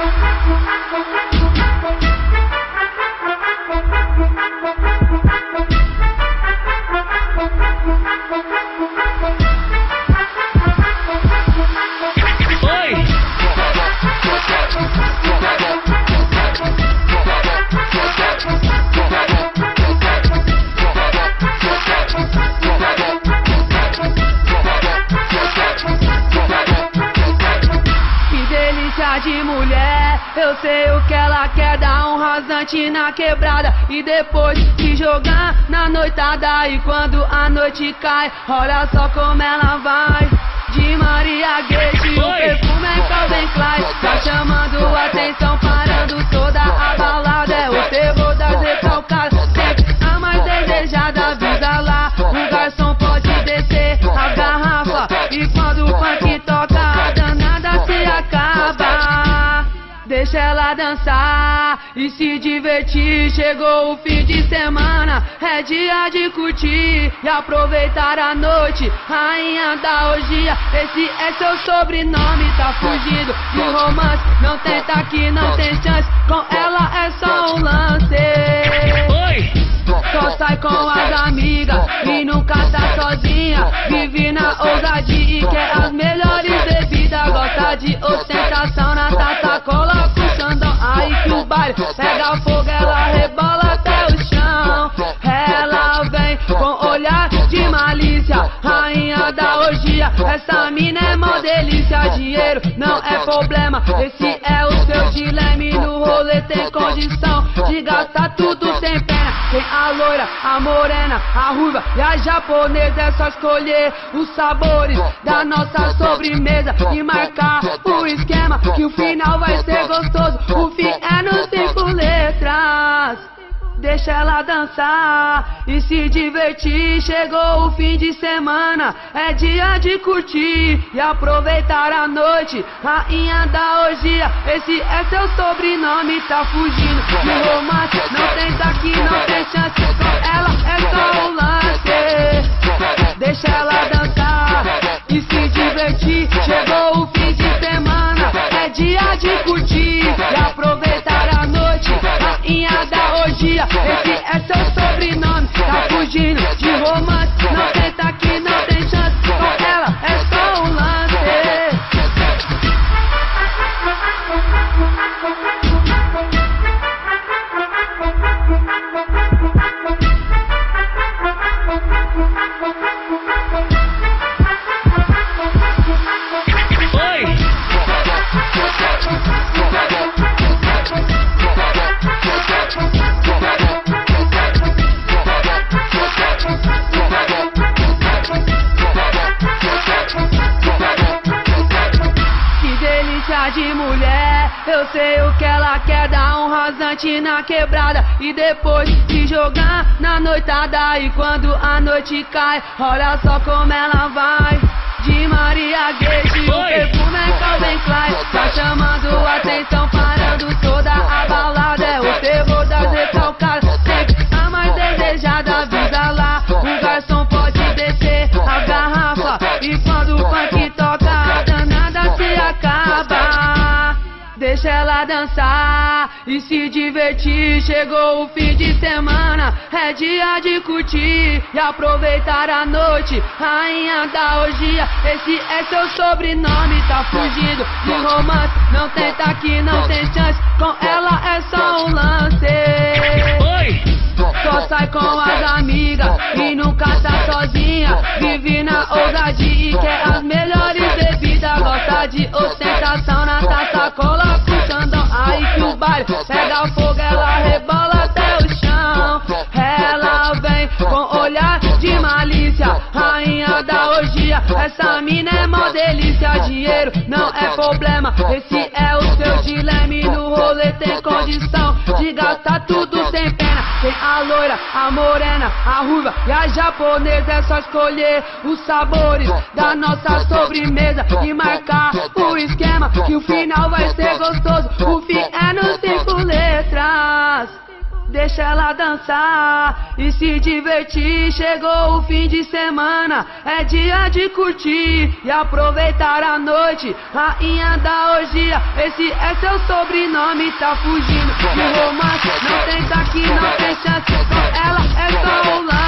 Thank 咕 mulher. Eu sei o que ela quer, dar um rasante na quebrada e depois se jogar na noitada. E quando a noite cai, olha só como ela vai. De Maria Guete, o perfume é Calvin Klein. Tá chamando atenção, parando toda Deixa ela dançar e se divertir. Chegou o fim de semana, é dia de curtir e aproveitar a noite. Rainha da orgia, esse é seu sobrenome. Tá fugindo de romance, não tenta aqui, não tem chance. Com ela é só um lance. Só sai com as amigas e nunca tá sozinha. Vive na ousadia e quer as melhores bebidas. Gosta de ostentação que o pega fogo, ela rebola até o chão. Ela vem com olhar de malícia, rainha da orgia. Essa mina é mó delícia, dinheiro não é problema. Esse é o seu dilema e no rolê tem condição de gastar tudo loira, a morena, a ruiva e a japonesa. É só escolher os sabores da nossa sobremesa e marcar o esquema que o final vai ser gostoso. O fim é nos cinco letras. Deixa ela dançar e se divertir. Chegou o fim de semana, é dia de curtir e aproveitar a noite. Rainha da orgia, esse é seu sobrenome. Tá fugindo de romance, não tenta aqui, não tem chance. Ela é só um lance. Deixa ela da eu sei o que ela quer, dar um rasante na quebrada e depois se jogar na noitada. E quando a noite cai, olha só como ela vai. De Maria Guete, o perfume é Deixa ela dançar e se divertir. Chegou o fim de semana, é dia de curtir e aproveitar a noite. Rainha da orgia, esse é seu sobrenome. Tá fugindo de romance, não tenta aqui, não tem chance. Com ela é só um lance. Só sai com as amigas e nunca tá sozinha. Vive na ousadia e quer as melhores bebidas. Gosta de ostentação na pega fogo, ela rebola até o chão. Ela vem com olhar de malícia, rainha da orgia. Essa mina é mó delícia, dinheiro não é problema. Esse é o seu dilema e no rolê tem condição de gastar tudo a loira, a morena, a ruiva e a japonesa. É só escolher os sabores da nossa sobremesa e marcar o esquema que o final vai ser gostoso. O fim é nos cinco letras. Deixa ela dançar e se divertir. Chegou o fim de semana, é dia de curtir e aproveitar a noite. Rainha da orgia, esse é seu sobrenome, tá fugindo de romance. Não tenta que não tem chance, ela é só um lance.